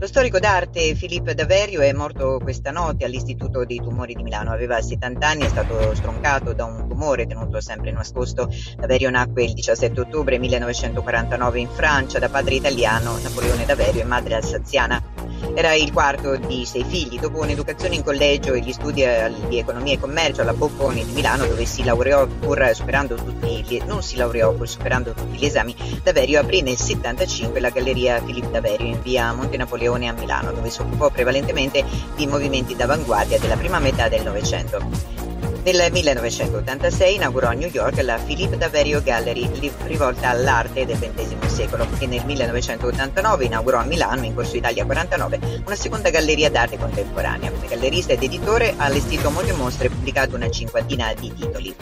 Lo storico d'arte Filippo Daverio è morto questa notte all'Istituto dei Tumori di Milano. Aveva 70 anni, è stato stroncato da un tumore tenuto sempre nascosto. Daverio nacque il 17 ottobre 1949 in Francia da padre italiano Napoleone Daverio e madre alsaziana. Era il quarto di sei figli. Dopo un'educazione in collegio e gli studi di economia e commercio alla Bocconi di Milano, dove si laureò pur superando tutti gli, non si laureò pur superando tutti gli esami, Daverio aprì nel 75 la galleria Filippo Daverio in via Monte Napoleone a Milano, dove si occupò prevalentemente di movimenti d'avanguardia della prima metà del Novecento. Nel 1986 inaugurò a New York la Philippe Daverio Gallery, rivolta all'arte del XX secolo, e nel 1989 inaugurò a Milano, in Corso Italia 49, una seconda galleria d'arte contemporanea. Come gallerista ed editore ha allestito molte mostre e pubblicato una cinquantina di titoli.